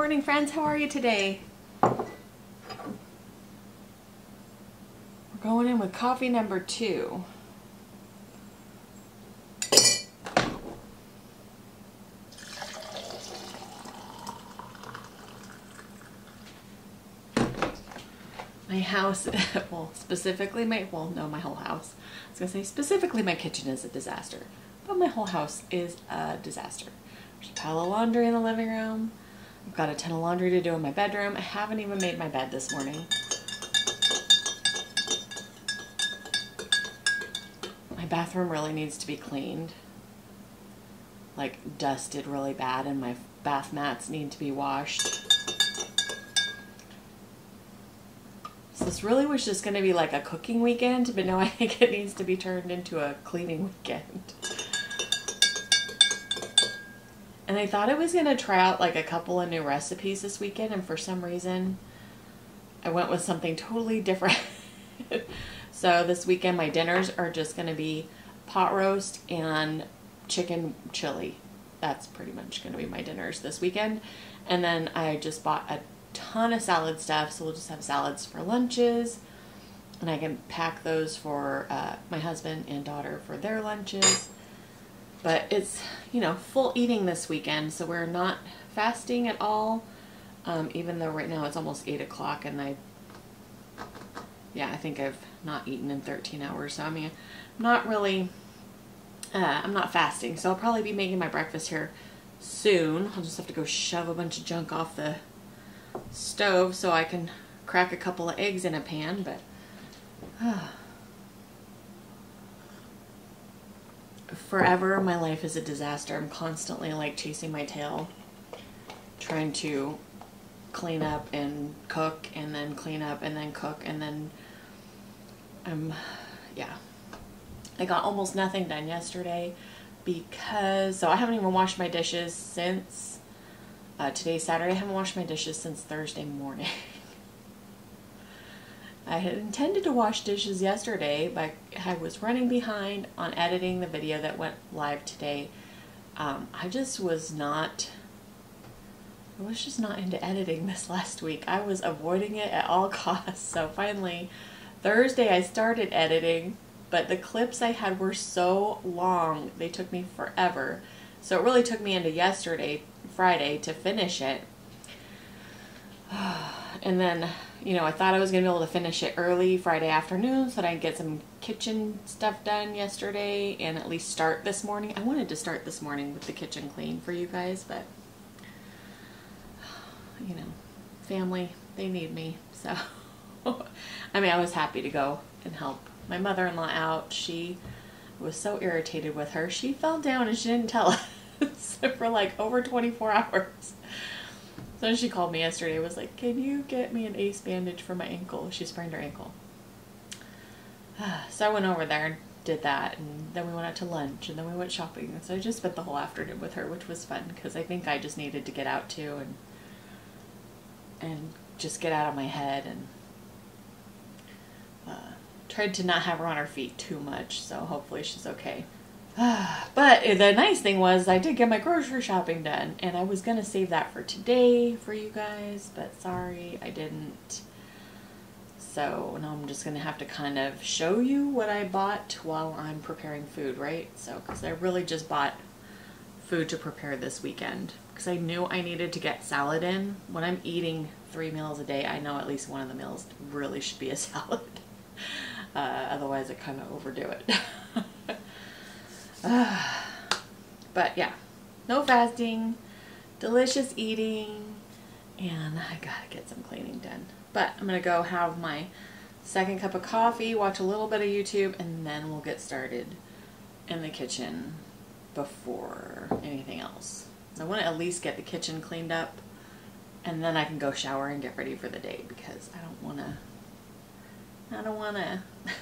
morning, friends. How are you today? We're going in with coffee number two. My house, well, specifically my, well, no, my whole house. I was gonna say specifically my kitchen is a disaster, but my whole house is a disaster. There's a pile of laundry in the living room. Got a ton of laundry to do in my bedroom. I haven't even made my bed this morning. My bathroom really needs to be cleaned. Like dusted really bad and my bath mats need to be washed. So this really was just going to be like a cooking weekend, but now I think it needs to be turned into a cleaning weekend. And I thought I was going to try out like a couple of new recipes this weekend, and for some reason, I went with something totally different. so this weekend, my dinners are just going to be pot roast and chicken chili. That's pretty much going to be my dinners this weekend. And then I just bought a ton of salad stuff, so we'll just have salads for lunches. And I can pack those for uh, my husband and daughter for their lunches. But it's, you know, full eating this weekend, so we're not fasting at all. Um, even though right now it's almost 8 o'clock and I, yeah, I think I've not eaten in 13 hours. So I mean, not really, uh, I'm not fasting. So I'll probably be making my breakfast here soon. I'll just have to go shove a bunch of junk off the stove so I can crack a couple of eggs in a pan, but forever my life is a disaster. I'm constantly like chasing my tail, trying to clean up and cook and then clean up and then cook and then I'm yeah. I got almost nothing done yesterday because so I haven't even washed my dishes since uh, today's Saturday. I haven't washed my dishes since Thursday morning. I had intended to wash dishes yesterday, but I was running behind on editing the video that went live today. Um, I just was not, I was just not into editing this last week. I was avoiding it at all costs. So finally, Thursday I started editing, but the clips I had were so long, they took me forever. So it really took me into yesterday, Friday, to finish it. And then, you know, I thought I was going to be able to finish it early Friday afternoon so that I could get some kitchen stuff done yesterday and at least start this morning. I wanted to start this morning with the kitchen clean for you guys, but, you know, family, they need me. So, I mean, I was happy to go and help my mother in law out. She was so irritated with her. She fell down and she didn't tell us for like over 24 hours. So she called me yesterday was like, Can you get me an ace bandage for my ankle? She sprained her ankle. So I went over there and did that, and then we went out to lunch, and then we went shopping. And so I just spent the whole afternoon with her, which was fun because I think I just needed to get out too and and just get out of my head and uh, tried to not have her on her feet too much. So hopefully she's okay. but the nice thing was I did get my grocery shopping done, and I was gonna save that for today for you guys, but sorry I didn't. So now I'm just gonna have to kind of show you what I bought while I'm preparing food, right? So because I really just bought food to prepare this weekend because I knew I needed to get salad in. When I'm eating three meals a day, I know at least one of the meals really should be a salad. Uh, otherwise, I kind of overdo it. but yeah, no fasting, delicious eating, and I gotta get some cleaning done. But I'm gonna go have my second cup of coffee, watch a little bit of YouTube, and then we'll get started in the kitchen before anything else. I want to at least get the kitchen cleaned up and then I can go shower and get ready for the day because I don't want to I don't want to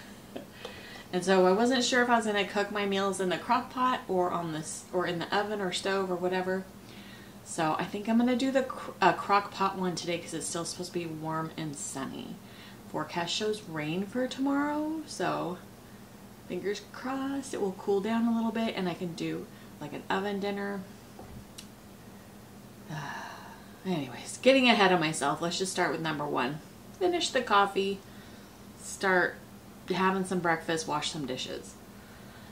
and so I wasn't sure if I was going to cook my meals in the crock pot or on this or in the oven or stove or whatever so I think I'm going to do the uh, crock pot one today because it's still supposed to be warm and sunny forecast shows rain for tomorrow so fingers crossed it will cool down a little bit and I can do like an oven dinner anyways, getting ahead of myself. Let's just start with number one. Finish the coffee, start having some breakfast, wash some dishes.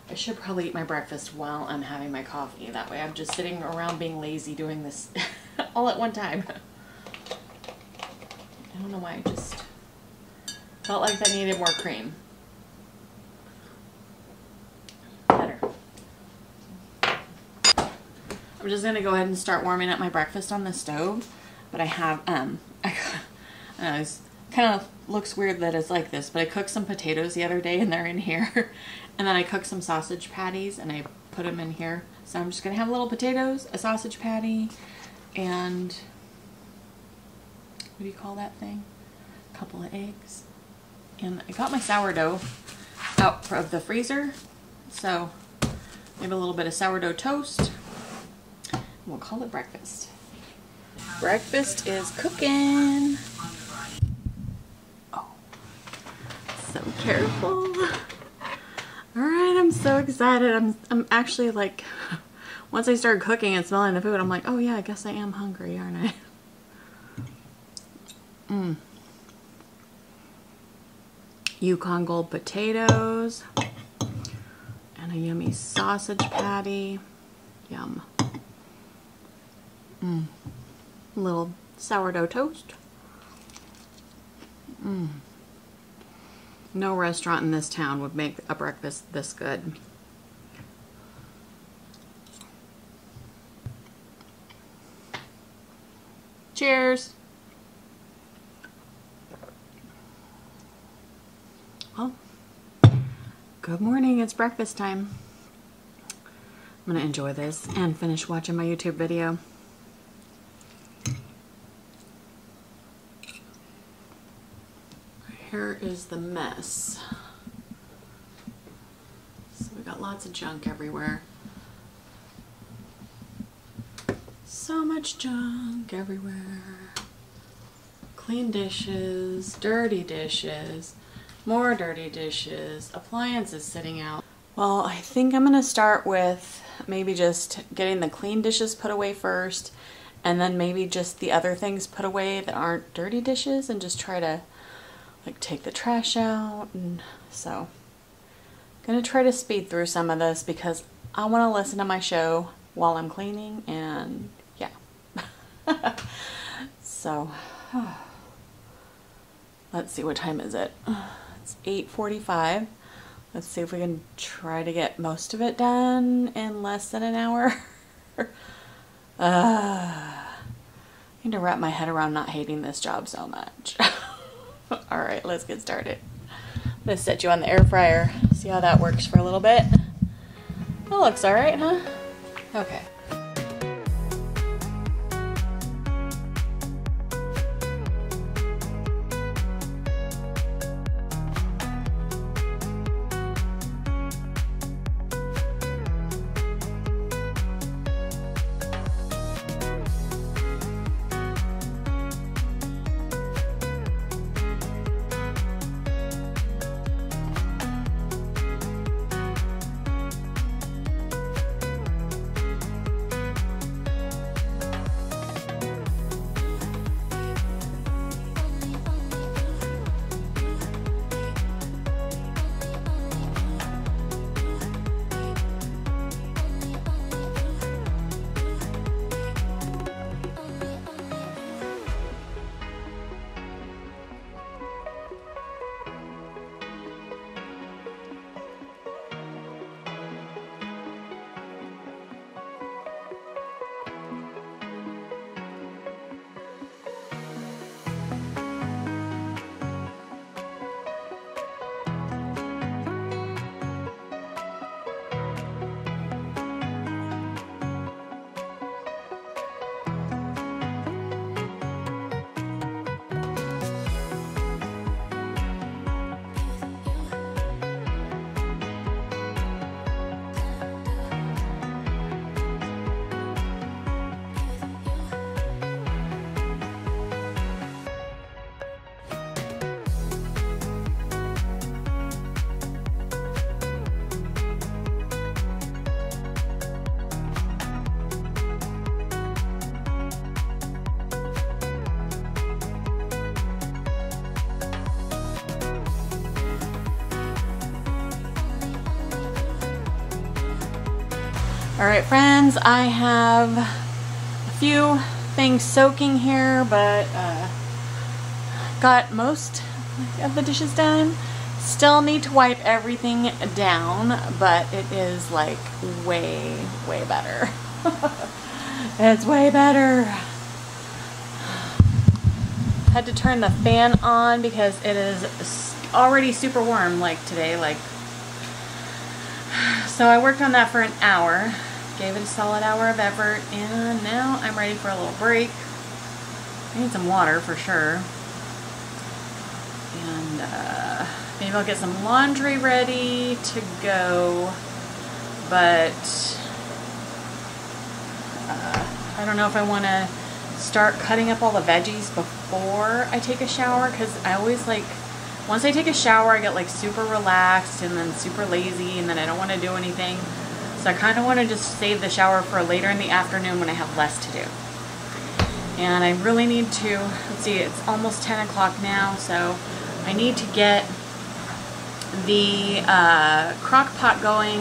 I should probably eat my breakfast while I'm having my coffee. That way I'm just sitting around being lazy doing this all at one time. I don't know why I just felt like that needed more cream. Better. I'm just gonna go ahead and start warming up my breakfast on the stove. But I have, um, I, I it's kind of looks weird that it's like this, but I cooked some potatoes the other day and they're in here. and then I cooked some sausage patties and I put them in here. So I'm just gonna have a little potatoes, a sausage patty, and what do you call that thing? A couple of eggs. And I got my sourdough out of the freezer. So maybe a little bit of sourdough toast We'll call it breakfast. Breakfast is cooking. Oh, so careful. All right, I'm so excited. I'm, I'm actually like, once I start cooking and smelling the food, I'm like, oh yeah, I guess I am hungry, aren't I? Mmm. Yukon Gold potatoes and a yummy sausage patty. Yum. Mm. A little sourdough toast. Mm. No restaurant in this town would make a breakfast this good. Cheers. Well, good morning. It's breakfast time. I'm going to enjoy this and finish watching my YouTube video. Here is the mess. So we got lots of junk everywhere. So much junk everywhere. Clean dishes, dirty dishes, more dirty dishes, appliances sitting out. Well, I think I'm going to start with maybe just getting the clean dishes put away first and then maybe just the other things put away that aren't dirty dishes and just try to like take the trash out and so I'm gonna try to speed through some of this because I want to listen to my show while I'm cleaning and yeah. So let's see what time is it. It's 8:45 let's see if we can try to get most of it done in less than an hour. Uh, I need to wrap my head around not hating this job so much All right, let's get started. I'm gonna set you on the air fryer, see how that works for a little bit. That looks all right, huh? Okay. All right, friends, I have a few things soaking here, but uh, got most of the dishes done. Still need to wipe everything down, but it is like way, way better. it's way better. Had to turn the fan on because it is already super warm like today, like so I worked on that for an hour, gave it a solid hour of effort, and now I'm ready for a little break. I need some water for sure. And uh, maybe I'll get some laundry ready to go, but uh, I don't know if I want to start cutting up all the veggies before I take a shower because I always like once I take a shower, I get like super relaxed and then super lazy and then I don't want to do anything. So I kind of want to just save the shower for later in the afternoon when I have less to do. And I really need to, let's see, it's almost 10 o'clock now, so I need to get the uh, crock pot going.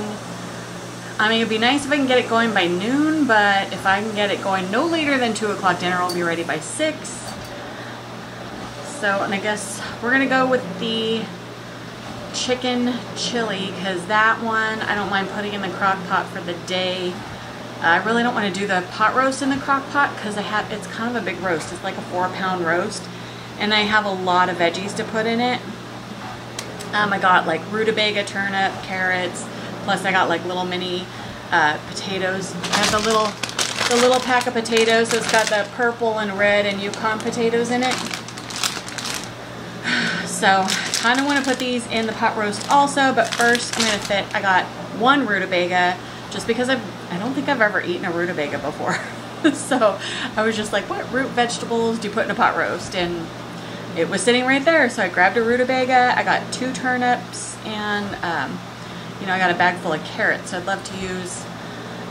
I mean, it'd be nice if I can get it going by noon, but if I can get it going no later than 2 o'clock, dinner will be ready by 6. So, and I guess we're going to go with the chicken chili because that one I don't mind putting in the crock pot for the day. Uh, I really don't want to do the pot roast in the crock pot because I have it's kind of a big roast. It's like a four pound roast and I have a lot of veggies to put in it. Um, I got like rutabaga, turnip, carrots, plus I got like little mini uh, potatoes. I have the little the little pack of potatoes. So it's got the purple and red and Yukon potatoes in it. So kind of want to put these in the pot roast also, but first I'm going to fit, I got one rutabaga just because I've, I don't think I've ever eaten a rutabaga before. so I was just like, what root vegetables do you put in a pot roast? And it was sitting right there. So I grabbed a rutabaga, I got two turnips, and um, you know, I got a bag full of carrots. So I'd love to use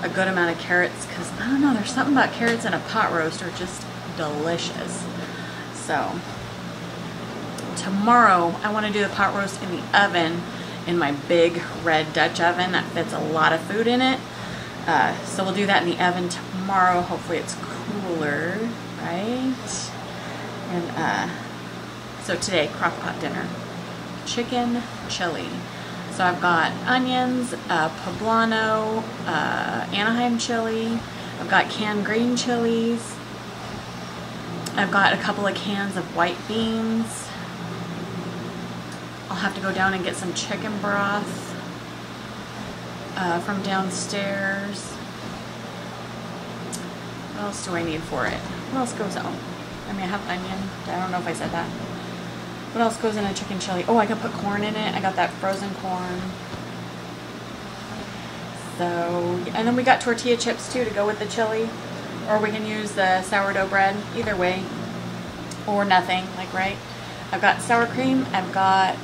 a good amount of carrots because I don't know, there's something about carrots in a pot roast are just delicious. So tomorrow I want to do the pot roast in the oven in my big red Dutch oven that fits a lot of food in it. Uh, so we'll do that in the oven tomorrow. Hopefully it's cooler, right? And uh, so today, crock pot dinner. Chicken chili. So I've got onions, uh, poblano, uh, Anaheim chili. I've got canned green chilies. I've got a couple of cans of white beans. I'll have to go down and get some chicken broth uh, from downstairs. What else do I need for it? What else goes on? I mean, I have onion. I don't know if I said that. What else goes in a chicken chili? Oh, I can put corn in it. I got that frozen corn. So, and then we got tortilla chips too to go with the chili. Or we can use the sourdough bread. Either way. Or nothing, like, right? I've got sour cream. I've got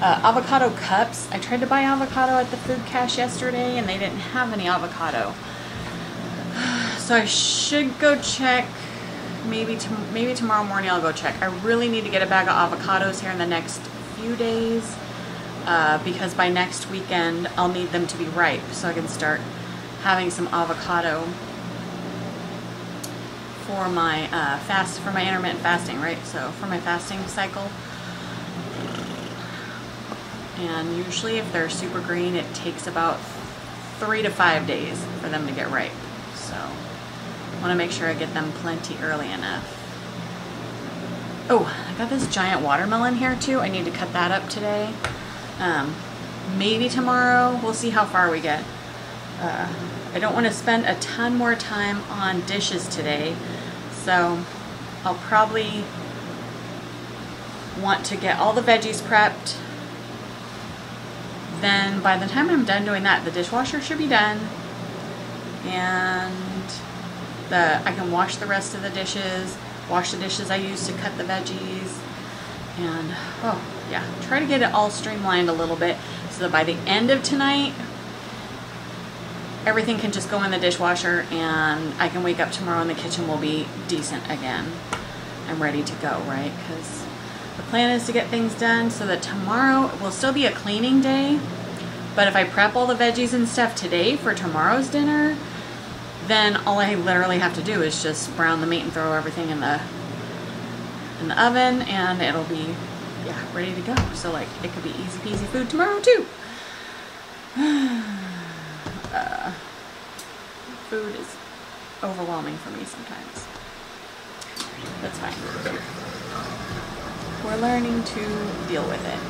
uh, avocado cups. I tried to buy avocado at the food cache yesterday and they didn't have any avocado. So I should go check. Maybe to, maybe tomorrow morning I'll go check. I really need to get a bag of avocados here in the next few days uh, because by next weekend I'll need them to be ripe so I can start having some avocado for my uh, fast for my intermittent fasting, right? So for my fasting cycle. And usually if they're super green, it takes about three to five days for them to get ripe. So I want to make sure I get them plenty early enough. Oh, I got this giant watermelon here too. I need to cut that up today. Um, maybe tomorrow. We'll see how far we get. Uh, I don't want to spend a ton more time on dishes today. So I'll probably want to get all the veggies prepped then by the time I'm done doing that, the dishwasher should be done. And the I can wash the rest of the dishes, wash the dishes I used to cut the veggies. And, oh, yeah, try to get it all streamlined a little bit so that by the end of tonight, everything can just go in the dishwasher and I can wake up tomorrow and the kitchen will be decent again. I'm ready to go, right? Because the plan is to get things done so that tomorrow will still be a cleaning day, But if I prep all the veggies and stuff today for tomorrow's dinner, then all I literally have to do is just brown the meat and throw everything in the in the oven and it'll be yeah ready to go. So like it could be easy peasy food tomorrow too. Uh, food is overwhelming for me sometimes. That's fine we're learning to deal with it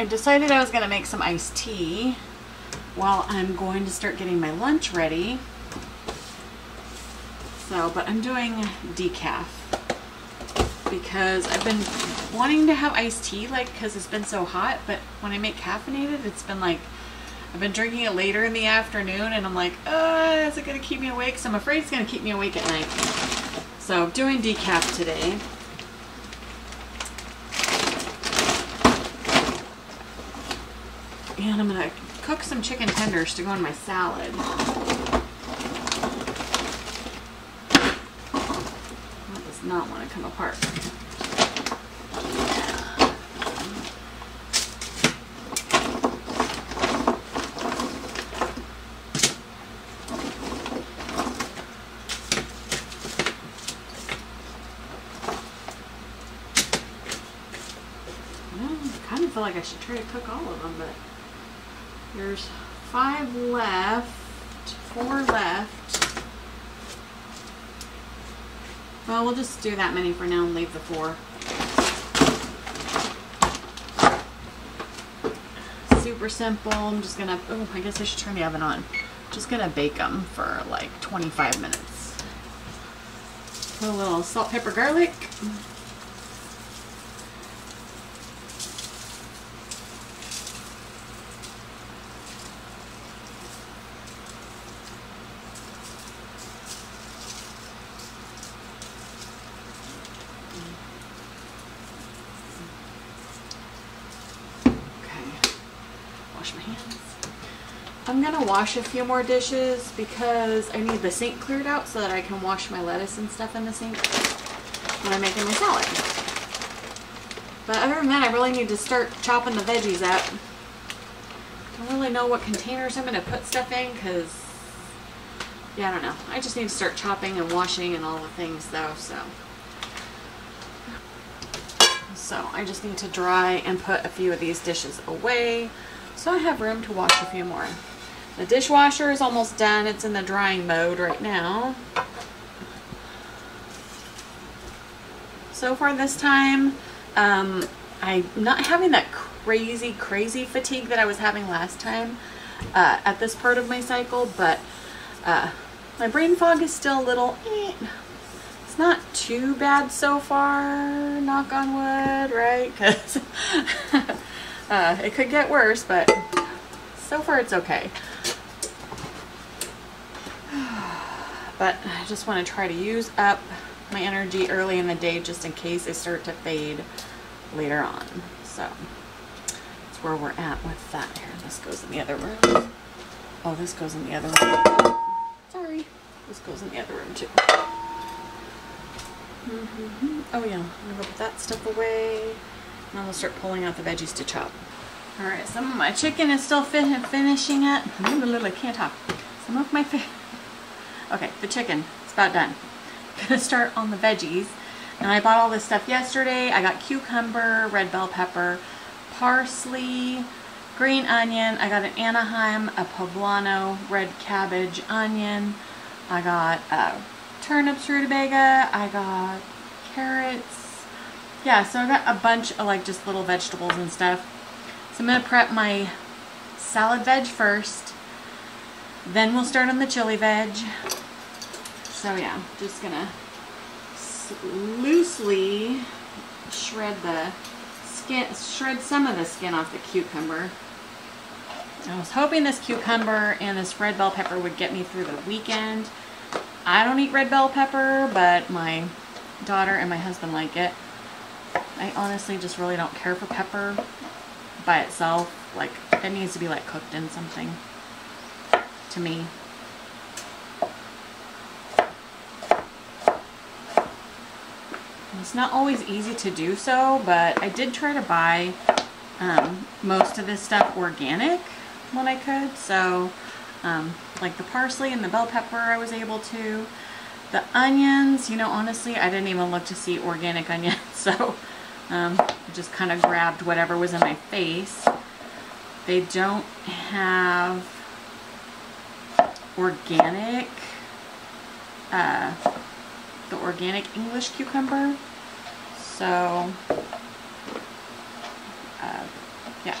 I decided I was going to make some iced tea while I'm going to start getting my lunch ready. So, but I'm doing decaf because I've been wanting to have iced tea like because it's been so hot but when I make caffeinated it's been like I've been drinking it later in the afternoon and I'm like uh, is it gonna keep me awake? So I'm afraid it's gonna keep me awake at night. So doing decaf today And I'm to cook some chicken tenders to go in my salad. That does not want to come apart. I kind of feel like I should try to cook all of them, but there's five left, four left. Well, we'll just do that many for now and leave the four. Super simple. I'm just gonna, oh, I guess I should turn the oven on. Just gonna bake them for like 25 minutes. Put a little salt, pepper, garlic. Gonna wash a few more dishes because I need the sink cleared out so that I can wash my lettuce and stuff in the sink when I'm making my salad. But other than that, I really need to start chopping the veggies up. Don't really know what containers I'm gonna put stuff in because, yeah, I don't know. I just need to start chopping and washing and all the things though, so. So I just need to dry and put a few of these dishes away so I have room to wash a few more. The dishwasher is almost done. It's in the drying mode right now. So far this time, um, I'm not having that crazy, crazy fatigue that I was having last time uh, at this part of my cycle, but uh, my brain fog is still a little, eh. it's not too bad so far, knock on wood, right? Because uh, it could get worse, but so far it's okay. But I just want to try to use up my energy early in the day just in case I start to fade later on. So that's where we're at with that. Here, this goes in the other room. Oh, this goes in the other room. Sorry. This goes in the other room too. Mm -hmm. Oh yeah, I'm gonna go put that stuff away. And we'll start pulling out the veggies to chop. All right, some of my chicken is still fin finishing it. I can't talk. Some of my Okay, the chicken, it's about done. I'm gonna start on the veggies. And I bought all this stuff yesterday. I got cucumber, red bell pepper, parsley, green onion. I got an Anaheim, a poblano, red cabbage, onion. I got uh, turnips rutabaga. I got carrots, yeah, so I got a bunch of like just little vegetables and stuff. So I'm going to prep my salad veg first. Then we'll start on the chili veg. So yeah, just to loosely shred the skin, shred some of the skin off the cucumber. I was hoping this cucumber and this red bell pepper would get me through the weekend. I don't eat red bell pepper, but my daughter and my husband like it. I honestly just really don't care for pepper by itself. Like, it needs to be like cooked in something to me. It's not always easy to do so, but I did try to buy um, most of this stuff organic when I could. So, um, like the parsley and the bell pepper I was able to. The onions, you know, honestly, I didn't even look to see organic onions. So, um, I just kind of grabbed whatever was in my face. They don't have organic, uh, the organic English cucumber. So, uh, yeah.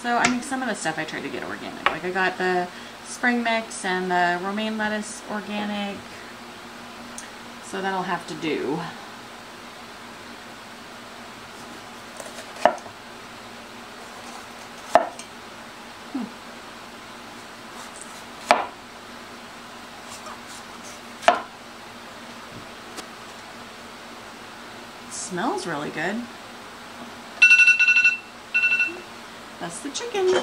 So, I mean, some of the stuff I tried to get organic. Like, I got the spring mix and the romaine lettuce organic. So, that'll have to do. Smells really good. That's the chicken. I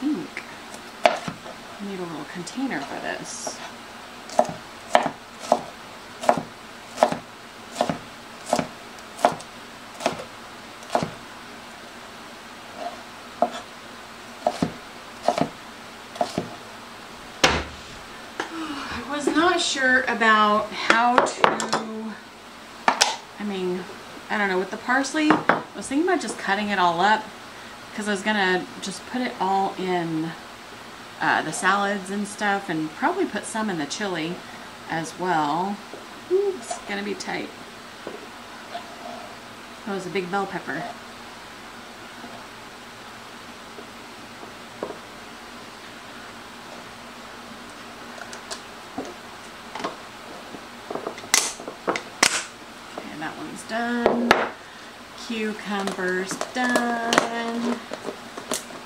think I need a little container for this. sure about how to, I mean, I don't know, with the parsley, I was thinking about just cutting it all up because I was going to just put it all in uh, the salads and stuff and probably put some in the chili as well. Ooh, it's going to be tight. That was a big bell pepper. done. Cucumbers done.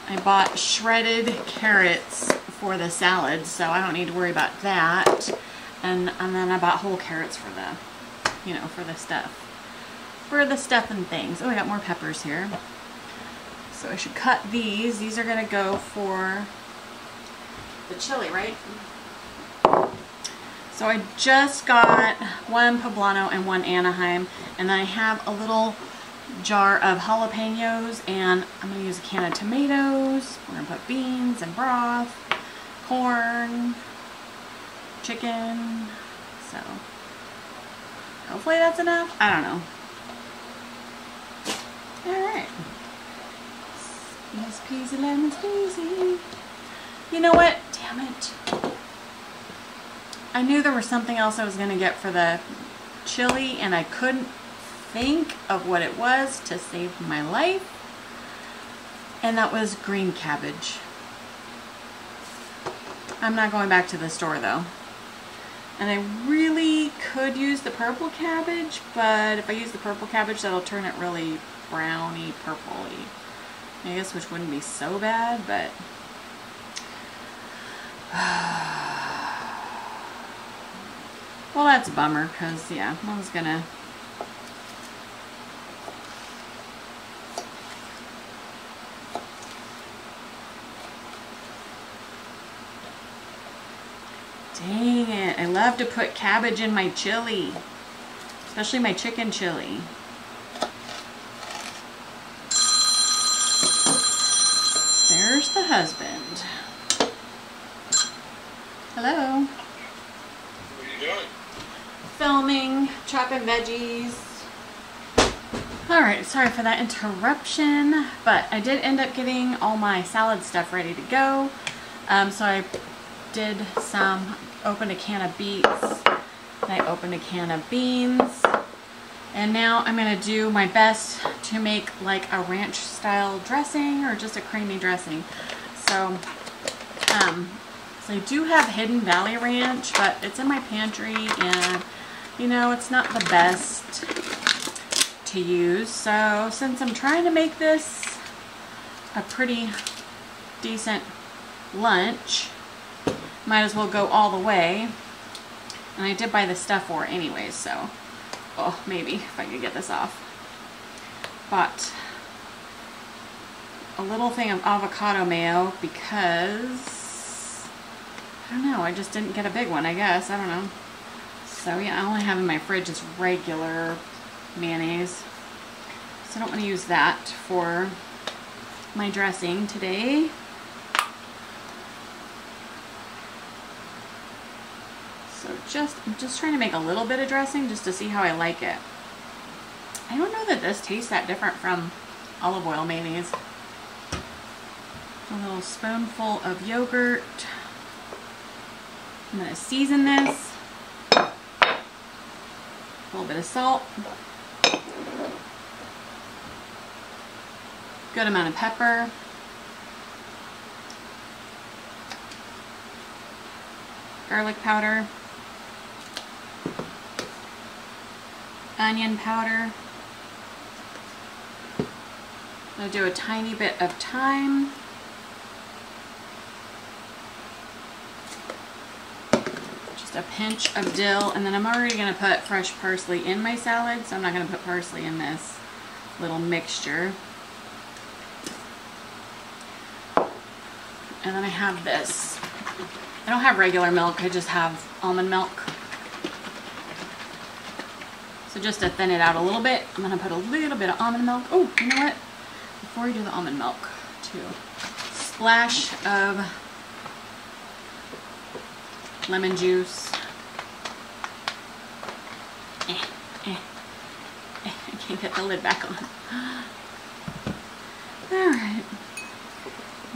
I bought shredded carrots for the salad, so I don't need to worry about that. And, and then I bought whole carrots for the, you know, for the stuff. For the stuff and things. Oh, I got more peppers here. So I should cut these. These are going to go for the chili, right? So I just got one poblano and one Anaheim, and I have a little jar of jalapenos, and I'm going to use a can of tomatoes. We're going to put beans and broth, corn, chicken, so hopefully that's enough. I don't know. Alright. Easy peasy lemon squeezy. You know what? Damn it. I knew there was something else I was going to get for the chili and I couldn't think of what it was to save my life. And that was green cabbage. I'm not going back to the store though. And I really could use the purple cabbage, but if I use the purple cabbage, that'll turn it really browny, purpley. I guess which wouldn't be so bad, but... Well, that's a bummer because, yeah, I was going to... Dang it. I love to put cabbage in my chili. Especially my chicken chili. There's the husband. Hello What are you doing? filming, chopping veggies. Alright, sorry for that interruption, but I did end up getting all my salad stuff ready to go. Um, so I did some, opened a can of beets, and I opened a can of beans. And now I'm going to do my best to make like a ranch style dressing or just a creamy dressing. So, um, so I do have Hidden Valley Ranch, but it's in my pantry and you know, it's not the best to use. So since I'm trying to make this a pretty decent lunch, might as well go all the way. And I did buy the stuff for anyways, so, oh, maybe if I could get this off. But a little thing of avocado mayo because, I don't know, I just didn't get a big one, I guess. I don't know. So yeah, I only have in my fridge is regular mayonnaise. So I don't want to use that for my dressing today. So just, I'm just trying to make a little bit of dressing just to see how I like it. I don't know that this tastes that different from olive oil mayonnaise. A little spoonful of yogurt. I'm going to season this a little bit of salt, good amount of pepper, garlic powder, onion powder. To do a tiny bit of thyme. just a pinch of dill, and then I'm already going to put fresh parsley in my salad, so I'm not going to put parsley in this little mixture. And then I have this. I don't have regular milk, I just have almond milk. So just to thin it out a little bit, I'm going to put a little bit of almond milk. Oh, you know what? Before we do the almond milk, too. Splash of lemon juice. Eh, eh, eh, I can't get the lid back on. Alright.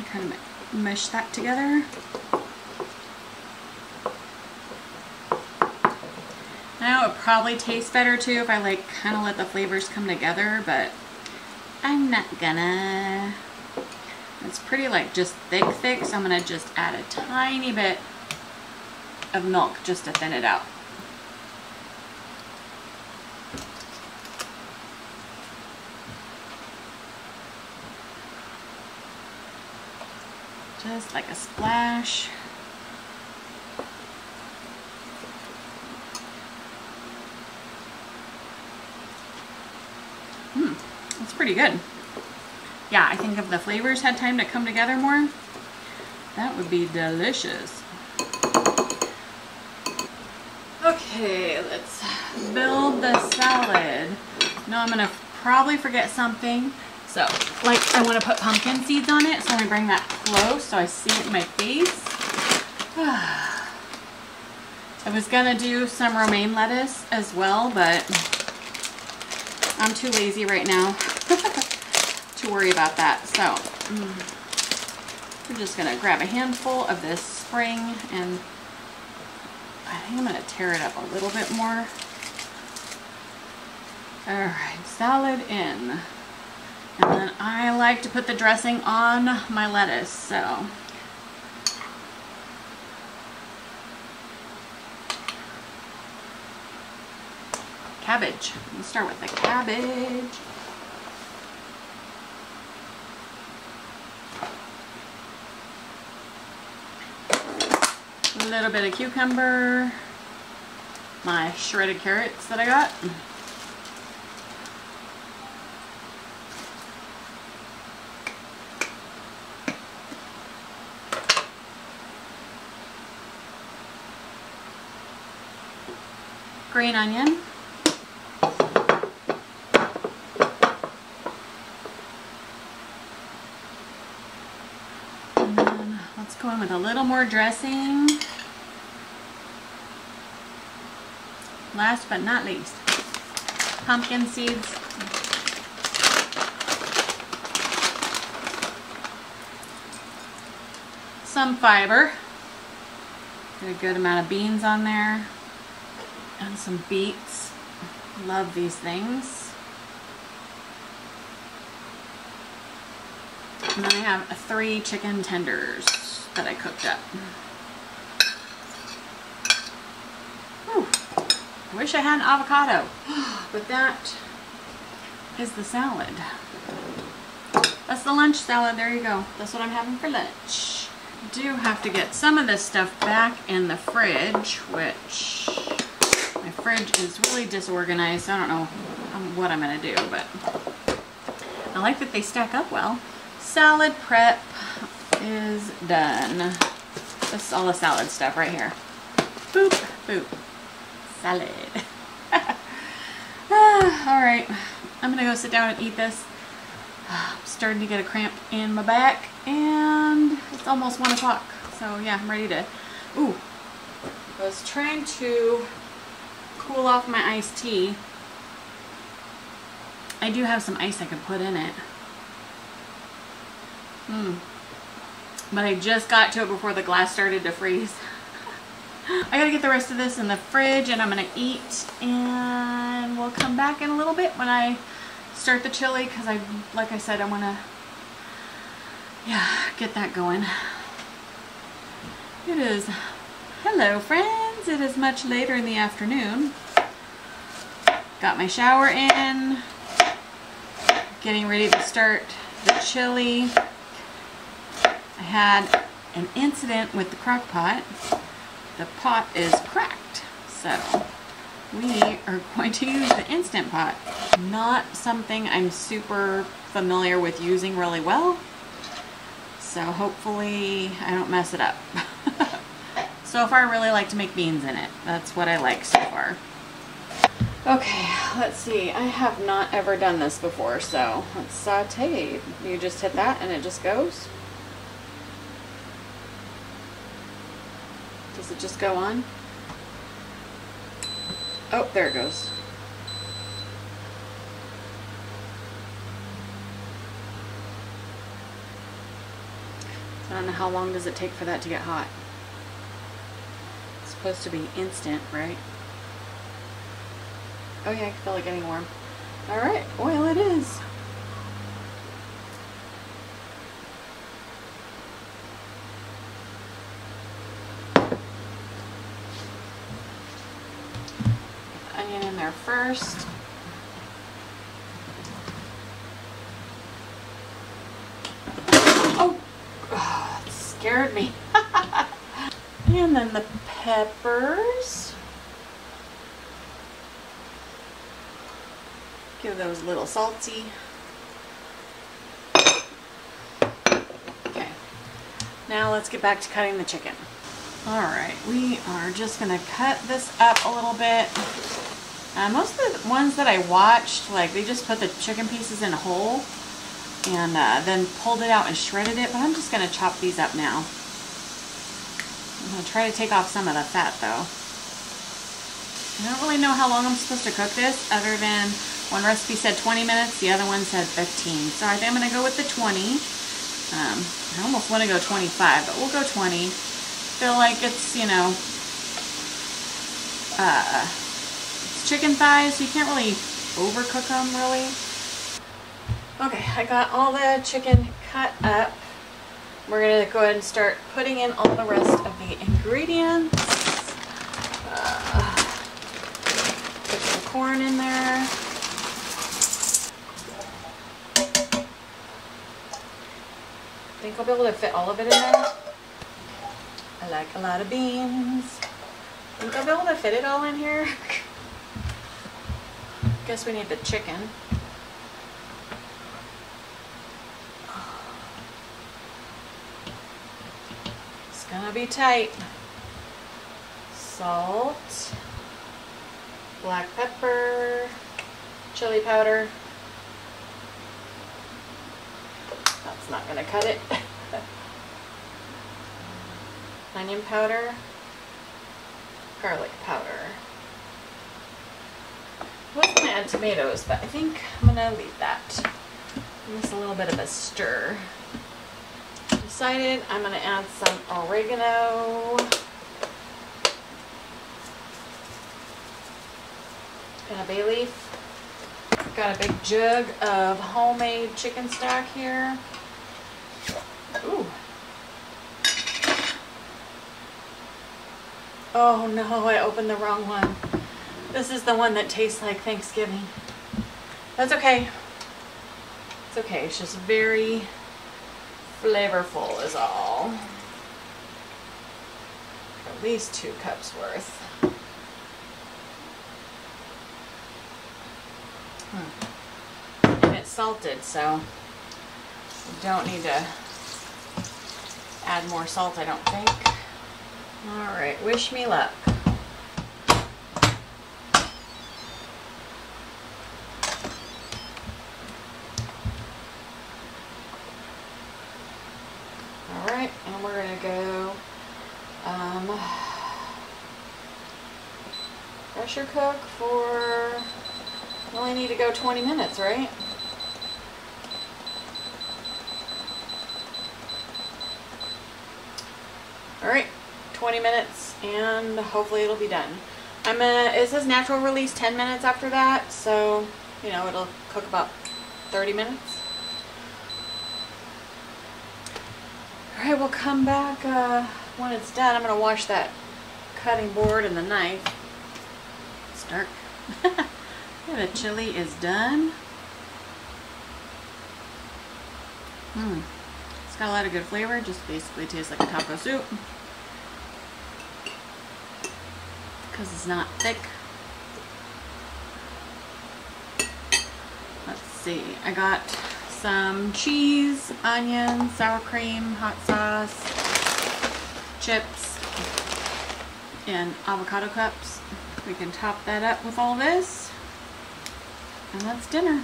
Kind of mush that together. Now it probably tastes better too if I like kind of let the flavors come together, but I'm not gonna. It's pretty like just thick thick, so I'm gonna just add a tiny bit of milk just to thin it out. Just like a splash. Hmm, that's pretty good. Yeah, I think if the flavors had time to come together more, that would be delicious. Okay, let's build the salad. No, I'm gonna probably forget something. So, like, I want to put pumpkin seeds on it, so I'm gonna bring that close so I see it in my face. I was gonna do some romaine lettuce as well, but I'm too lazy right now to worry about that. So, mm, we're just gonna grab a handful of this spring and I think I'm going to tear it up a little bit more. Alright, salad in. And then I like to put the dressing on my lettuce, so. Cabbage. Let's start with the cabbage. a little bit of cucumber, my shredded carrots that I got. Green onion. And then with a little more dressing. last but not least, pumpkin seeds. some fiber. Get a good amount of beans on there. And some beets. Love these things. And then I have three chicken tenders that I cooked up. Whew. Wish I had an avocado. But that is the salad. That's the lunch salad. There you go. That's what I'm having for lunch. Do have to get some of this stuff back in the fridge, which my fridge is really disorganized. I don't know um, what I'm going to do, but I like that they stack up well. Salad prep is done. This is all the salad stuff right here. Boop, boop. Salad. ah, all right, I'm gonna go sit down and eat this. I'm starting to get a cramp in my back and it's almost one o'clock. So yeah, I'm ready to, ooh. I was trying to cool off my iced tea. I do have some ice I could put in it. Hmm. But I just got to it before the glass started to freeze. I gotta get the rest of this in the fridge and I'm gonna eat and we'll come back in a little bit when I start the chili because I, like I said, I wanna, yeah, get that going. It is, hello friends, it is much later in the afternoon. Got my shower in, getting ready to start the chili. Had an incident with the crock pot the pot is cracked. So we are going to use the Instant Pot. Not something I'm super familiar with using really well. So hopefully I don't mess it up. so far I really like to make beans in it. That's what I like so far. Okay, let's see. I have not ever done this before, so let's saute. You just hit that and it just goes. Does it just go on? Oh, there it goes. I don't know how long does it take for that to get hot. It's supposed to be instant, right? Oh yeah, I feel it getting warm. Alright, oil it is. onion in there first. Oh, oh that scared me. and then the peppers. Give those a little salty. Okay, now let's get back to cutting the chicken. All right, we are just gonna cut this up a little bit. Uh, most of the ones that I watched, like they just put the chicken pieces in a hole and uh, then pulled it out and shredded it, but I'm just going to chop these up now. I'm going to try to take off some of the fat though. I don't really know how long I'm supposed to cook this other than one recipe said 20 minutes, the other one said 15. So I think I'm going to go with the 20. Um, I almost want to go 25, but we'll go 20. Feel like it's, you know, uh, chicken thighs, so you can't really overcook them really. Okay, I got all the chicken cut up. We're gonna go ahead and start putting in all the rest of the ingredients. Uh, put some corn in there. I think I'll be able to fit all of it in there. I like a lot of beans. I Think I'll be able to fit it all in here. Guess we need the chicken. It's gonna be tight. Salt, black pepper, chili powder. That's not gonna cut it. Onion powder, garlic powder was going to add tomatoes, but I think I'm going to leave that. Just a little bit of a stir. Decided I'm going to add some oregano. And a bay leaf. Got a big jug of homemade chicken stock here. Ooh. Oh no, I opened the wrong one. This is the one that tastes like Thanksgiving. That's okay. It's okay, it's just very flavorful is all. At least two cups worth. Hmm. And it's salted, so don't need to add more salt, I don't think. All right, wish me luck. All right, and we're gonna go um, pressure cook for, we only need to go 20 minutes, right? All right, 20 minutes and hopefully it'll be done. I'm gonna, it says natural release 10 minutes after that, so, you know, it'll cook about 30 minutes. All right, we'll come back uh, when it's done. I'm gonna wash that cutting board and the knife. The chili is done. Hmm. It's got a lot of good flavor, just basically tastes like a taco soup. Because it's not thick. Let's see, I got some cheese, onion, sour cream, hot sauce, chips, and avocado cups. We can top that up with all this. And that's dinner.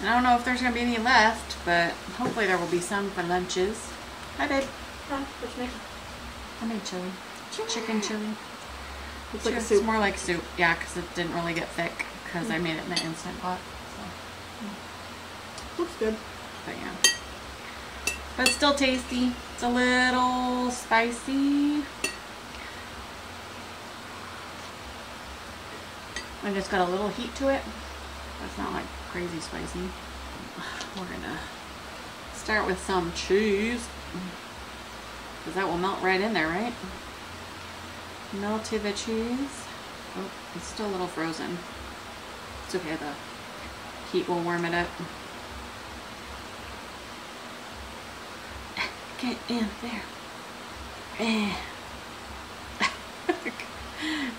And I don't know if there's going to be any left, but hopefully there will be some for lunches. Hi, babe. Huh? What you making? I made chili. Chicken chili. Looks like a It's soup. more like soup, yeah, because it didn't really get thick because I made it in the instant pot. So, Looks good. but yeah. But still tasty. It's a little spicy. I just got a little heat to it. That's not like crazy spicy. We're gonna start with some cheese. Because that will melt right in there, right? Melted the cheese. Oh, it's still a little frozen. It's okay, the heat will warm it up. Get in there. Eh.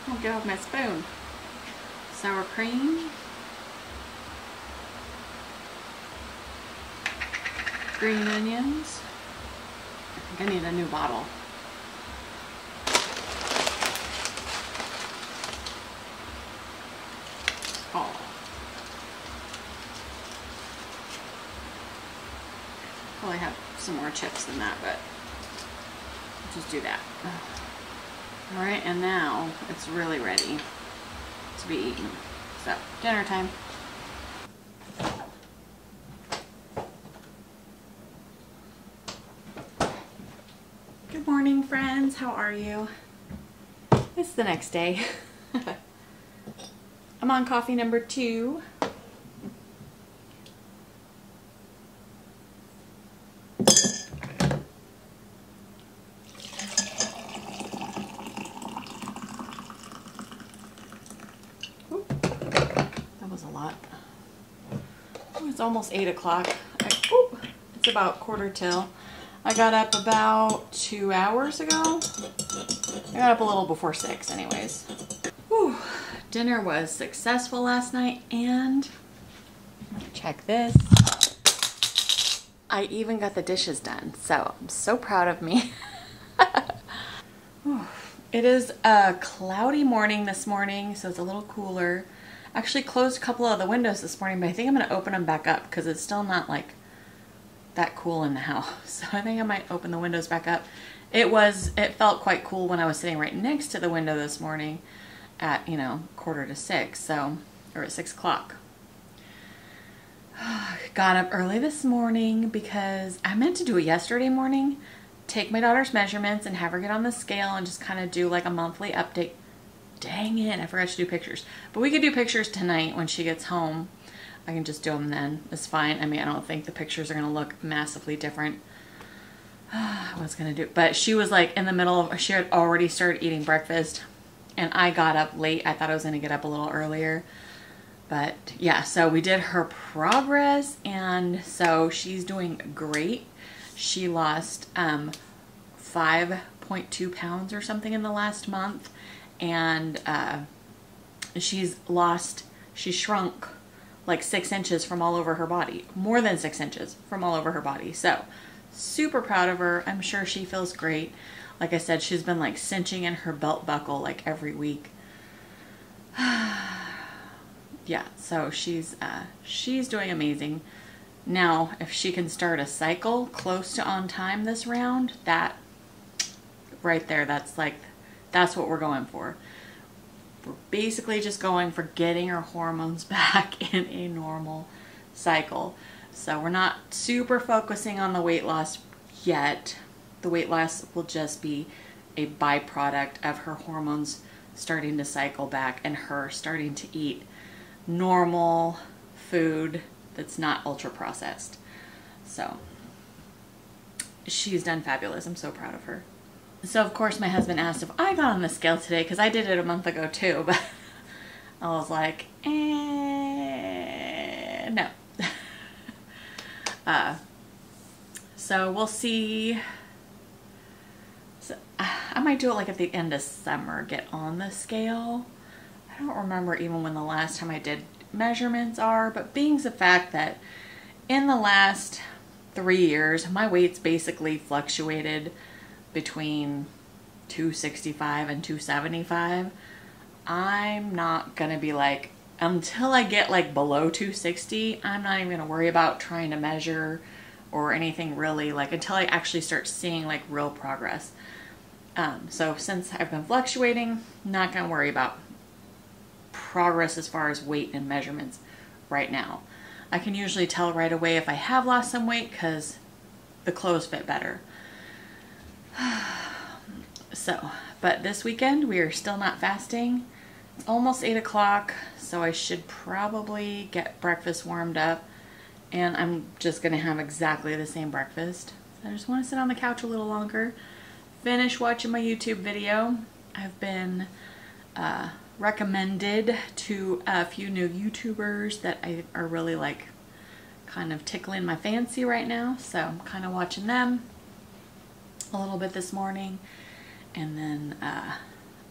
I'll get off my spoon. Sour cream. Green onions. I think I need a new bottle. Oh. Probably have some more chips than that, but just do that. All right, and now it's really ready to be eaten. So, dinner time. Good morning, friends. How are you? It's the next day. I'm on coffee number two. Ooh, that was a lot. Oh, it's almost eight o'clock. I- It's about quarter till. I got up about two hours ago. I got up a little before six, anyways. Whew. Dinner was successful last night, and check this. I even got the dishes done, so I'm so proud of me. It is a cloudy morning this morning, so it's a little cooler. Actually closed a couple of the windows this morning, but I think I'm going to open them back up because it's still not like that cool in the house. So I think I might open the windows back up. It was, it felt quite cool when I was sitting right next to the window this morning at, you know, quarter to six, so, or at six o'clock. got up early this morning because I meant to do it yesterday morning. Take my daughter's measurements and have her get on the scale and just kind of do like a monthly update. Dang it, I forgot to do pictures. But we could do pictures tonight when she gets home. I can just do them then. It's fine. I mean, I don't think the pictures are going to look massively different. I was going to do, but she was like in the middle of, she had already started eating breakfast and I got up late. I thought I was going to get up a little earlier. But yeah, so we did her progress and so she's doing great. She lost um, 5.2 pounds or something in the last month and uh, she's lost, she shrunk like six inches from all over her body, more than six inches from all over her body. So super proud of her. I'm sure she feels great. Like I said, she's been like cinching in her belt buckle like every week. yeah, so she's uh, she's doing amazing. Now, if she can start a cycle close to on time this round, that right there, that's like that's what we're going for. We're basically just going for getting her hormones back in a normal cycle. So we're not super focusing on the weight loss yet. The weight loss will just be a byproduct of her hormones starting to cycle back and her starting to eat normal food that's not ultra processed. So she's done fabulous. I'm so proud of her. So of course my husband asked if I got on the scale today because I did it a month ago too, but I was like, eh, no. uh, so we'll see. So, I might do it like at the end of summer, get on the scale. I don't remember even when the last time I did measurements are, but being the fact that in the last three years, my weight's basically fluctuated between 265 and 275. I'm not going to be like, until I get like below 260, I'm not even going to worry about trying to measure or anything really, like until I actually start seeing like real progress. Um, so since I've been fluctuating, not going to worry about progress as far as weight and measurements right now. I can usually tell right away if I have lost some weight because the clothes fit better. So, but this weekend we are still not fasting. It's almost 8 o'clock, so I should probably get breakfast warmed up. And I'm just going to have exactly the same breakfast. I just want to sit on the couch a little longer, finish watching my YouTube video. I've been uh, recommended to a few new YouTubers that I are really like kind of tickling my fancy right now. So I'm kind of watching them a little bit this morning. And then uh,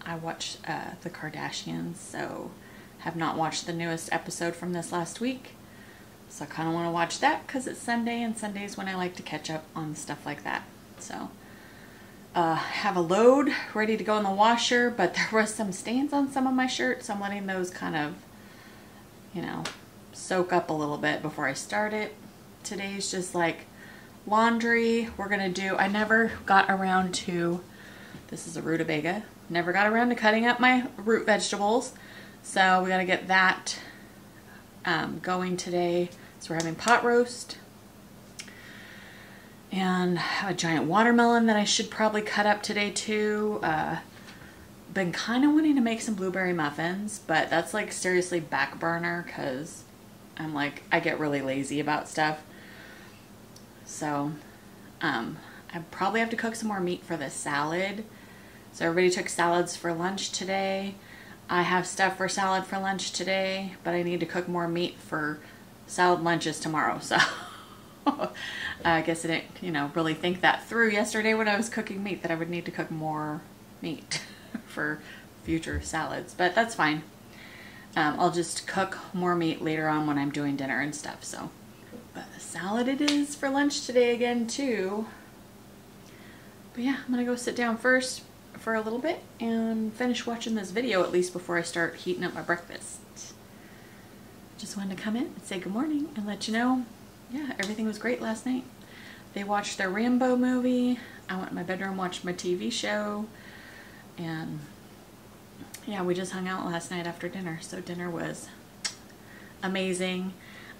I watched uh, The Kardashians, so have not watched the newest episode from this last week. So I kind of want to watch that because it's Sunday, and Sunday's when I like to catch up on stuff like that. So uh, have a load ready to go in the washer, but there was some stains on some of my shirts, so I'm letting those kind of, you know, soak up a little bit before I start it. Today's just like laundry we're gonna do I never got around to this is a rutabaga never got around to cutting up my root vegetables so we got to get that um, going today. So we're having pot roast and a giant watermelon that I should probably cut up today too. Uh, been kind of wanting to make some blueberry muffins but that's like seriously back burner because I'm like I get really lazy about stuff. So um, I probably have to cook some more meat for the salad. So everybody took salads for lunch today. I have stuff for salad for lunch today, but I need to cook more meat for salad lunches tomorrow. So I guess I didn't, you know, really think that through yesterday when I was cooking meat that I would need to cook more meat for future salads, but that's fine. Um, I'll just cook more meat later on when I'm doing dinner and stuff. So but salad it is for lunch today again too. But yeah, I'm gonna go sit down first for a little bit and finish watching this video at least before I start heating up my breakfast. Just wanted to come in and say good morning and let you know, yeah, everything was great last night. They watched their Rambo movie. I went in my bedroom, watched my TV show, and yeah, we just hung out last night after dinner. So dinner was amazing.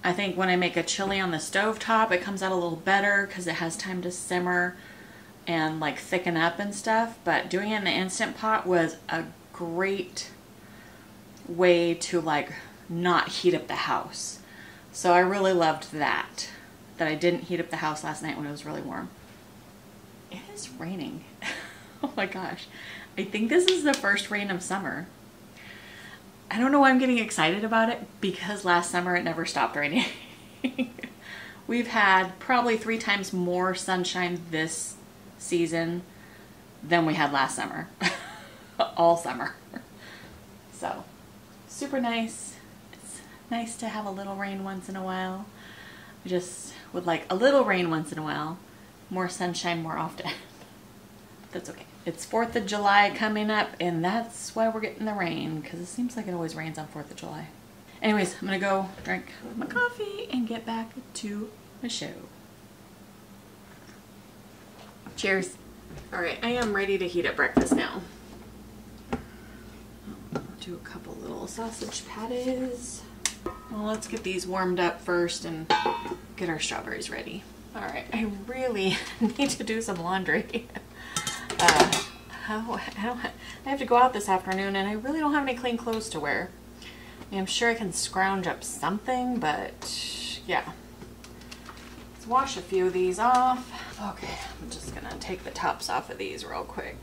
I think when I make a chili on the stove top, it comes out a little better because it has time to simmer and like thicken up and stuff. But doing it in the Instant Pot was a great way to like not heat up the house. So I really loved that, that I didn't heat up the house last night when it was really warm. It is raining. oh my gosh. I think this is the first rain of summer. I don't know why I'm getting excited about it because last summer it never stopped raining. We've had probably three times more sunshine this season than we had last summer. All summer. So, super nice. It's nice to have a little rain once in a while. I just would like a little rain once in a while. More sunshine more often. That's okay. It's 4th of July coming up, and that's why we're getting the rain, because it seems like it always rains on 4th of July. Anyways, I'm to go drink my coffee and get back to the show. Cheers. All right, I am ready to heat up breakfast now. Do a couple little sausage patties. Well, let's get these warmed up first and get our strawberries ready. All right, I really need to do some laundry. Uh, I, I have to go out this afternoon and I really don't have any clean clothes to wear. I I'm sure I can scrounge up something, but yeah. Wash a few of these off. Okay, I'm just gonna take the tops off of these real quick.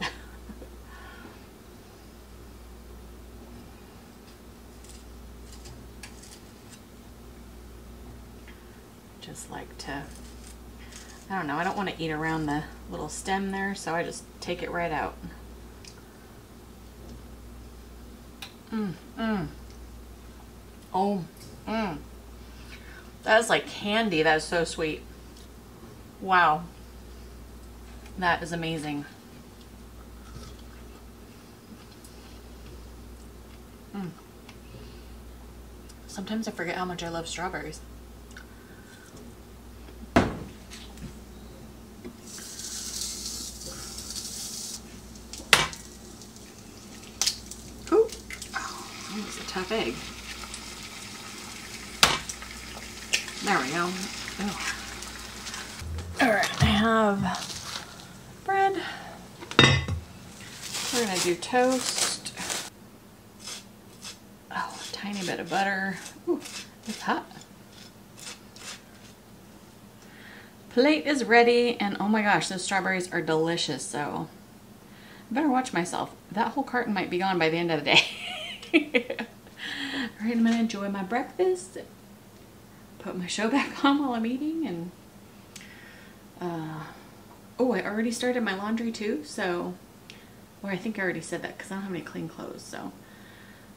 just like to, I don't know, I don't want to eat around the little stem there, so I just take it right out. Mmm, mmm. Oh, mmm. That is like candy. That is so sweet. Wow. That is amazing. Mm. Sometimes I forget how much I love strawberries. Ooh. Oh, it's a tough egg. There we go. All right, I have bread. We're gonna do toast. Oh, a tiny bit of butter. Ooh, it's hot. Plate is ready, and oh my gosh, those strawberries are delicious, so I better watch myself. That whole carton might be gone by the end of the day. All right, I'm gonna enjoy my breakfast, put my show back on while I'm eating, and uh, oh, I already started my laundry too, so, or I think I already said that because I don't have any clean clothes, so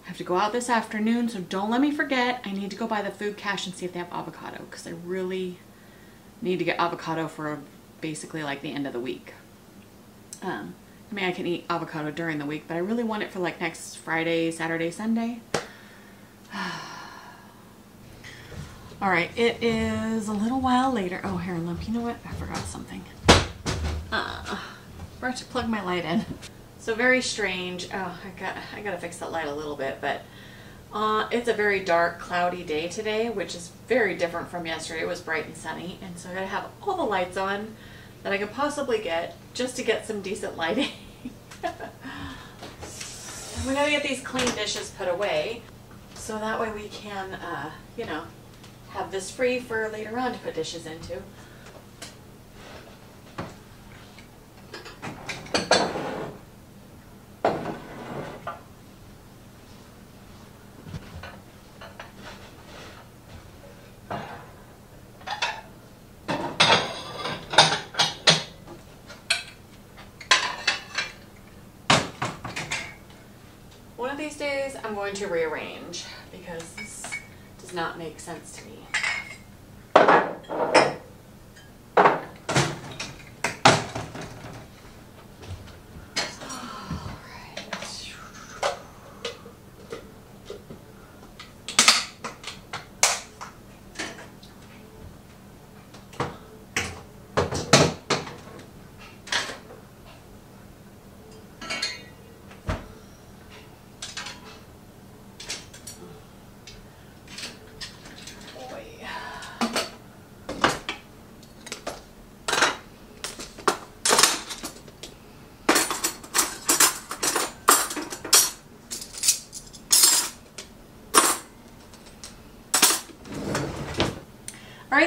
I have to go out this afternoon, so don't let me forget. I need to go buy the food cache and see if they have avocado because I really need to get avocado for basically like the end of the week. Um, I mean, I can eat avocado during the week, but I really want it for like next Friday, Saturday, Sunday. All right, it is a little while later. Oh, here, lump. You know what? I forgot something. Uh, forgot to plug my light in. So very strange. Oh, I got I gotta fix that light a little bit, but uh, it's a very dark, cloudy day today, which is very different from yesterday. It was bright and sunny, and so I gotta have all the lights on that I could possibly get just to get some decent lighting. we gotta get these clean dishes put away, so that way we can, uh, you know, have this free for later on to put dishes into.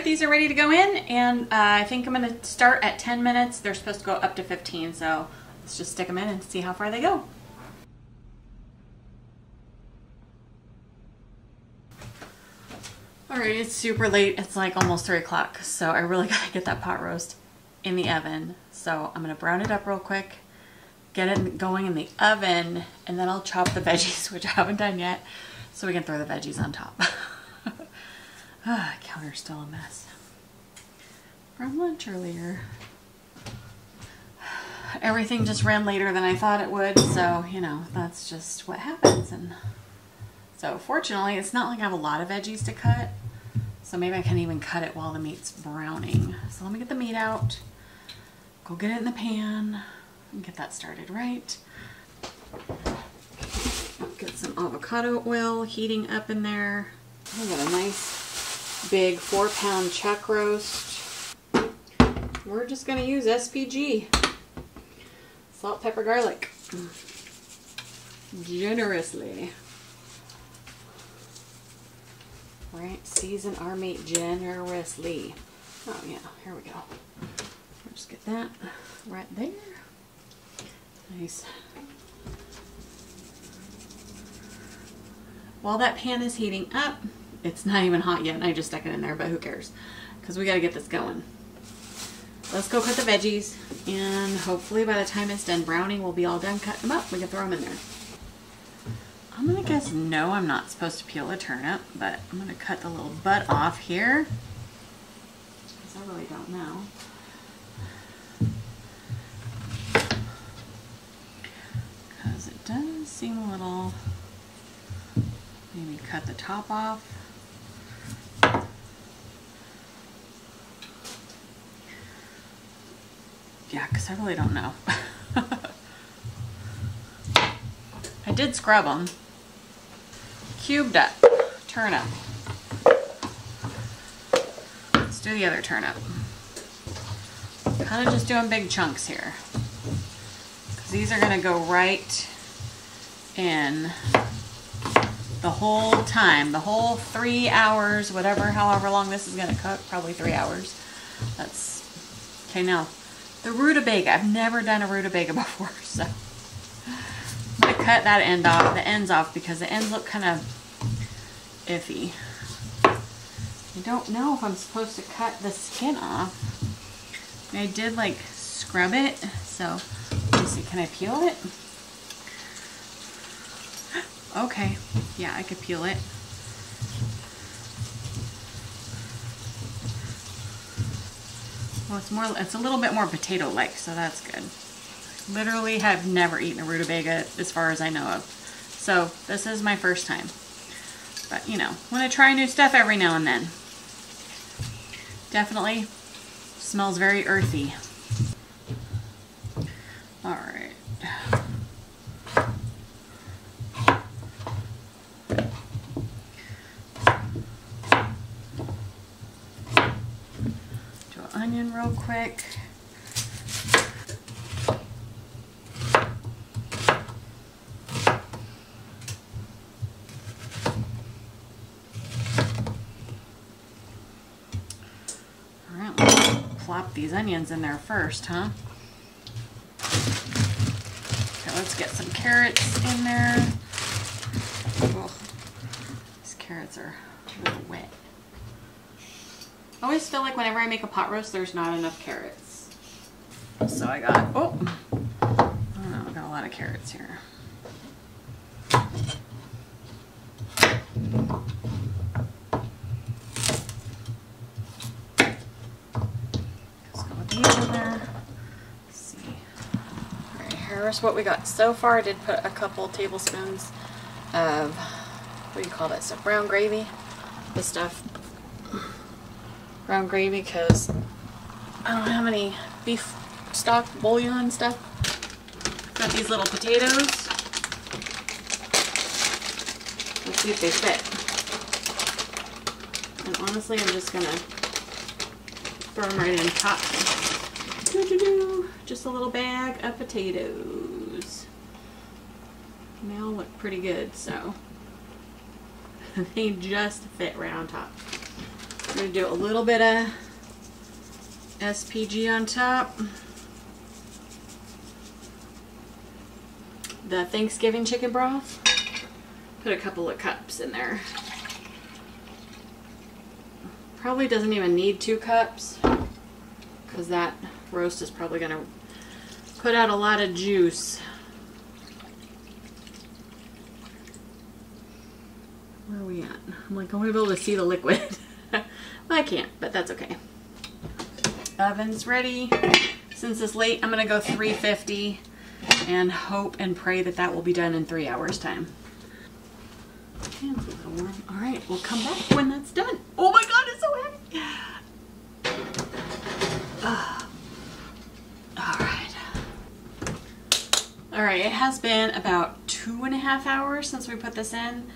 These are ready to go in, and uh, I think I'm gonna start at 10 minutes. They're supposed to go up to 15, so let's just stick them in and see how far they go. All right, it's super late. It's like almost three o'clock, so I really gotta get that pot roast in the oven. So I'm gonna brown it up real quick, get it going in the oven, and then I'll chop the veggies, which I haven't done yet, so we can throw the veggies on top. ah, counter's still a mess. From lunch earlier. Everything just ran later than I thought it would, so you know, that's just what happens. And so fortunately, it's not like I have a lot of veggies to cut. So maybe I can even cut it while the meat's browning. So let me get the meat out, go get it in the pan, and get that started right. Get some avocado oil heating up in there. I got a nice big four pound chuck roast. We're just gonna use SPG. Salt, pepper, garlic. Generously. Right, season our meat generously. Oh yeah, here we go. Just get that right there. Nice. While that pan is heating up, it's not even hot yet and I just stuck it in there, but who cares? Because we got to get this going. Let's go cut the veggies and hopefully by the time it's done browning, we'll be all done cutting them up. We can throw them in there. I'm gonna guess no, I'm not supposed to peel a turnip, but I'm gonna cut the little butt off here. Because I really don't know. Because it does seem a little, maybe cut the top off. Yeah, because I really don't know. I did scrub them. Cubed up turnip. Let's do the other turnip. Kind of just doing big chunks here. These are going to go right in the whole time. The whole three hours, whatever, however long this is going to cook. Probably three hours. That's... Okay, now, the rutabaga. I've never done a rutabaga before, so... I'm gonna cut that end off, the ends off, because the ends look kind of iffy. I don't know if I'm supposed to cut the skin off. I did like scrub it, so let me see, can I peel it? Okay, yeah, I could peel it. Well, it's more, it's a little bit more potato-like, so that's good literally have never eaten a rutabaga as far as I know of. So this is my first time. But you know, want to try new stuff every now and then. Definitely smells very earthy. All right. Onion real quick. plop these onions in there first, huh? Okay, let's get some carrots in there. Oh, these carrots are a little wet. I always feel like whenever I make a pot roast, there's not enough carrots. So I got, oh, oh I don't know, I got a lot of carrots here. See. Alright, here's what we got so far. I did put a couple tablespoons of, what do you call that stuff, brown gravy. The stuff, brown gravy because I don't have any beef stock bouillon stuff. Got these little potatoes. Let's see if they fit. And honestly, I'm just gonna throw them right in top. Doo -doo -doo. Just a little bag of potatoes. They all look pretty good, so they just fit right on top. I'm gonna do a little bit of SPG on top. The Thanksgiving chicken broth. Put a couple of cups in there. Probably doesn't even need two cups because that roast is probably gonna put out a lot of juice. Where are we at? I'm like, I want to be able to see the liquid. I can't, but that's okay. Oven's ready. Since it's late, I'm to go 350 and hope and pray that that will be done in three hours time. All right, we'll come back when that's done. Oh my God, it's so heavy. Ah. All right. All right, it has been about two and a half hours since we put this in.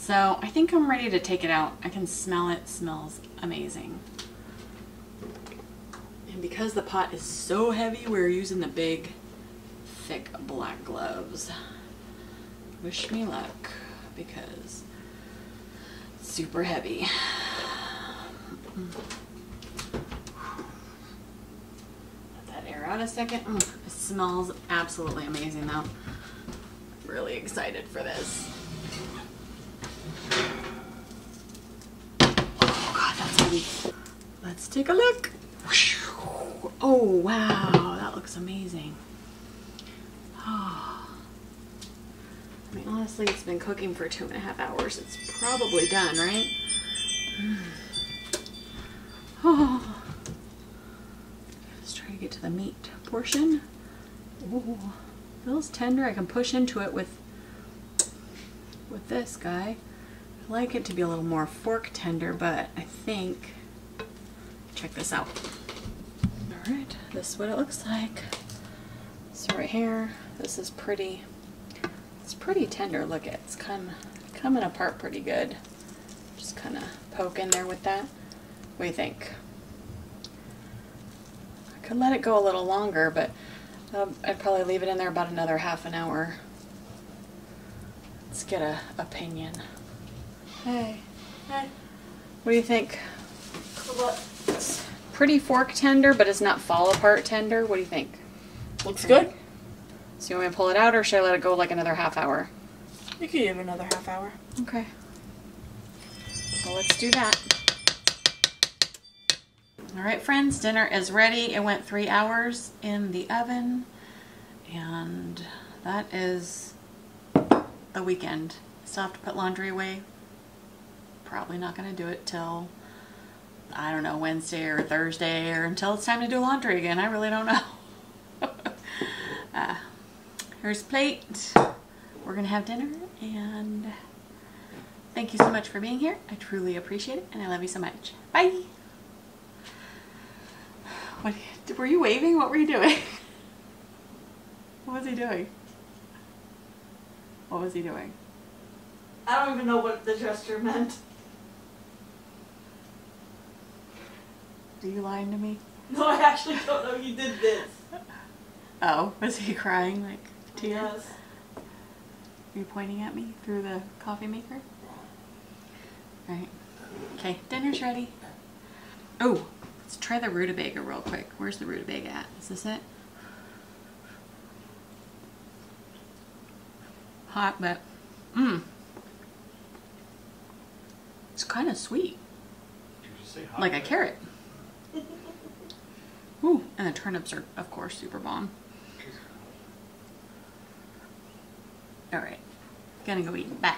So I think I'm ready to take it out. I can smell it. smells amazing. And because the pot is so heavy, we're using the big, thick black gloves. Wish me luck because super heavy. Let that air out a second. Mm, it smells absolutely amazing though. Really excited for this. Oh Let's take a look. Oh wow, that looks amazing. Oh. I mean, honestly, it's been cooking for two and a half hours. It's probably done, right? Mm. Oh. Let's try to get to the meat portion. Ooh, feels tender. I can push into it with with this guy. Like it to be a little more fork tender, but I think, check this out. All right, this is what it looks like. So right here, this is pretty, it's pretty tender. Look, it's of coming apart pretty good. Just kind of poke in there with that. What do you think? I could let it go a little longer, but um, I'd probably leave it in there about another half an hour. Let's get a opinion. Hey. Hey. What do you think? It's pretty fork tender, but it's not fall apart tender. What do you think? Looks good. So you want me to pull it out or should I let it go like another half hour? You could give it another half hour. Okay. Well, let's do that. All right, friends, dinner is ready. It went three hours in the oven, and that is the weekend. Still have to put laundry away. Probably not going to do it till, I don't know, Wednesday or Thursday or until it's time to do laundry again. I really don't know. uh, here's plate. We're going to have dinner and thank you so much for being here. I truly appreciate it and I love you so much. Bye. What, were you waving? What were you doing? what was he doing? What was he doing? I don't even know what the gesture meant. Are you lying to me? No, I actually don't know he did this. Oh, was he crying like tears? Yes. Are you pointing at me through the coffee maker? Right. Okay, dinner's ready. Oh, let's try the rutabaga real quick. Where's the rutabaga at? Is this it? Hot, but mmm. It's kind of sweet, Did you say hot like a carrot. Ooh, and the turnips are, of course, super bomb. All right, gonna go eat. Bye.